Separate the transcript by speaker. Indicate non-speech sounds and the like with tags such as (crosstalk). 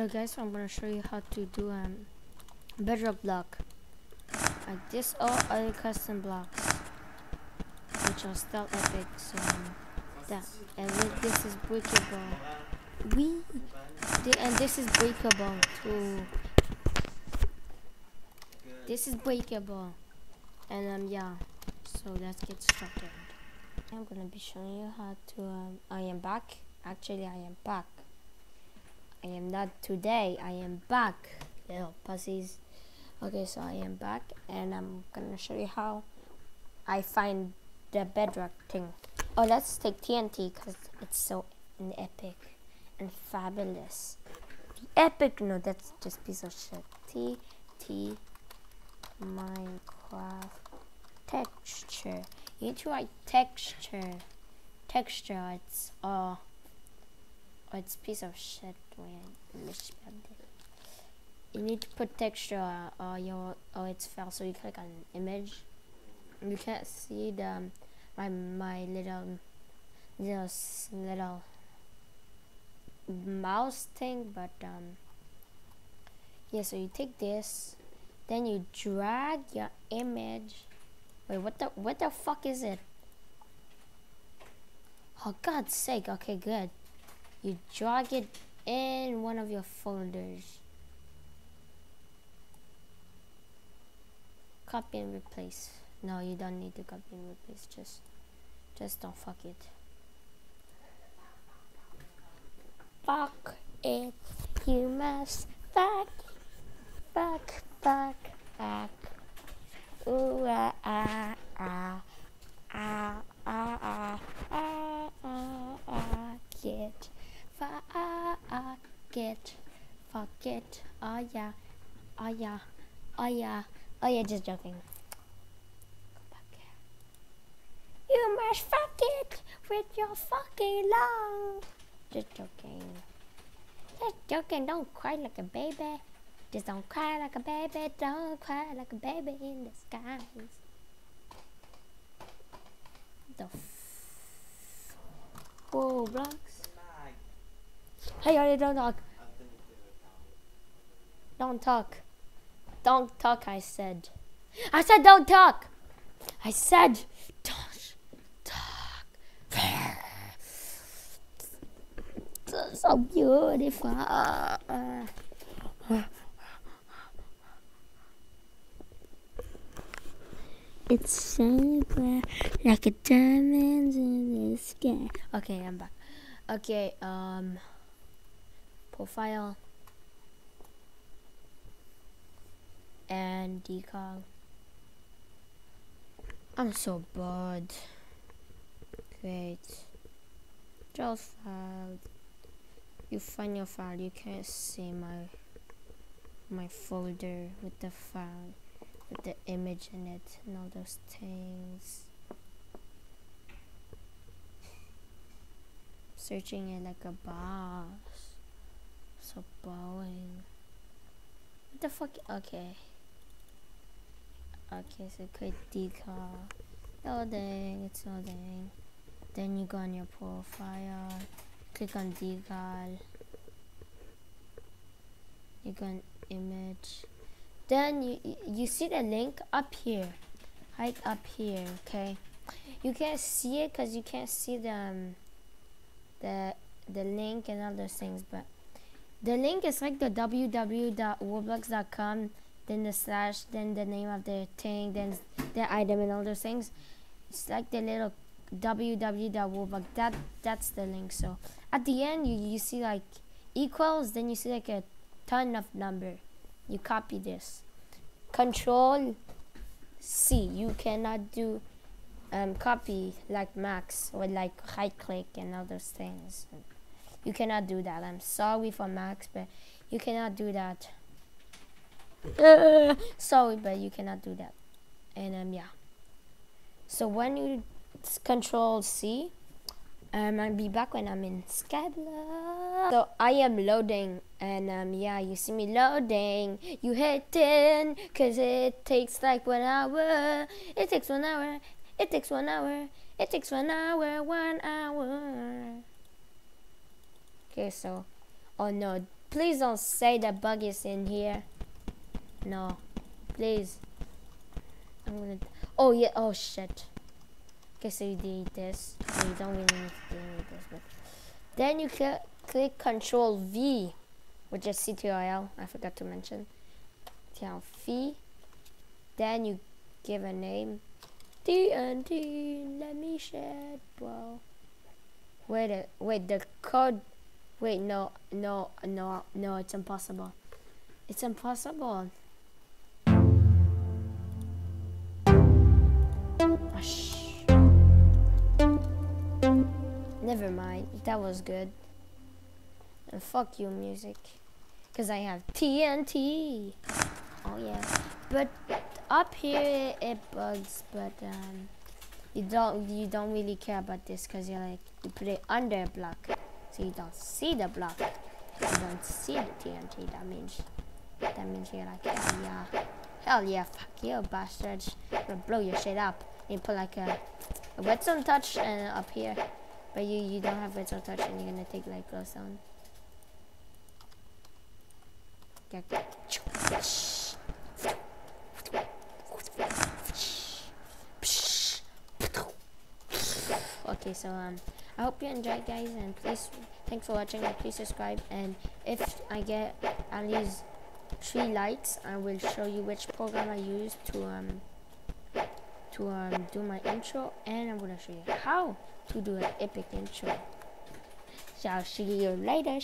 Speaker 1: Hello guys, I'm gonna show you how to do um bedrock block. Like this or other custom blocks. Which are still epic, so um, that and this is breakable. We and this is breakable too. This is breakable. And um yeah. So let's get started. I'm gonna be showing you how to um I am back. Actually I am back. I am not today. I am back, little pussies. Okay, so I am back, and I'm gonna show you how I find the bedrock thing. Oh, let's take TNT because it's so epic and fabulous. The epic? No, that's just piece of shit. T T Minecraft texture. You need to write texture. Texture. It's uh. It's piece of shit. It. You need to put texture or uh, your oh it's fell so you click on image. You can't see the um, my my little little little mouse thing, but um yeah. So you take this, then you drag your image. Wait, what the what the fuck is it? Oh God's sake! Okay, good you drag it in one of your folders. Copy and replace. No, you don't need to copy and replace. Just, just don't fuck it. Fuck it. You must fuck, fuck, fuck, fuck. Ooh ah ah ah ah ah ah ah ah get fuck it, fuck it, oh yeah, oh yeah, oh yeah, oh yeah, just joking. You must fuck it with your fucking lung. Just joking. Just joking, don't cry like a baby. Just don't cry like a baby, don't cry like a baby in the skies. The f- Whoa, blocks. Hey, Artie, don't talk. Don't talk. Don't talk, I said. I said don't talk. I said don't talk. so beautiful. It's so bright like a diamond in the sky. Okay, I'm back. Okay, um profile and decal. I'm so bored. Great. Draw file. You find your file. You can't see my my folder with the file with the image in it and all those things. (laughs) Searching it like a boss so boring. What the fuck? Okay. Okay, so click decal. Loading, it's loading. Then you go on your profile, click on decal. You go on image. Then you you see the link up here, right up here. Okay, you can't see it because you can't see the um, the the link and all those things, but the link is like the www.roblox.com, then the slash, then the name of the thing, then the item and all those things. It's like the little www.roblox. That that's the link. So at the end, you you see like equals, then you see like a ton of number. You copy this. Control C. You cannot do um, copy like Macs or like right click and all those things. You cannot do that. I'm sorry for Macs, but you cannot do that. Uh, (laughs) sorry, but you cannot do that. And um, yeah. So when you control C, um, I'll be back when I'm in Skyblox. So I am loading, and um, yeah, you see me loading. You hit in, cause it takes like one hour. It takes one hour. It takes one hour. It takes one hour. One hour. Okay, so, oh no, please don't say the bug is in here. No, please. I'm gonna. Oh yeah. Oh shit. Okay, so you delete this. So you don't really need to delete this, but then you cl click Control V, which is CTRL. I forgot to mention. Control V. Then you give a name. TNT. Let me shed, bro. Wait, wait. The code. Wait, no, no, no, no. It's impossible. It's impossible. Never mind, that was good. And fuck you, music. Because I have TNT. Oh, yeah. But up here, it bugs, but, um, you don't you don't really care about this because you're like you put it under a block so you don't see the block. You don't see the TNT that means that means you're like hell yeah. Hell yeah fuck you bastards. Gonna blow your shit up. You put like a, a redstone torch and up here. But you, you don't have redstone torch and you're gonna take like glowstone. Okay, so um, I hope you enjoyed, guys, and please, thanks for watching, and please subscribe. And if I get at least three likes, I will show you which program I use to um to um do my intro, and I'm gonna show you how to do an epic intro. So I'll see you later.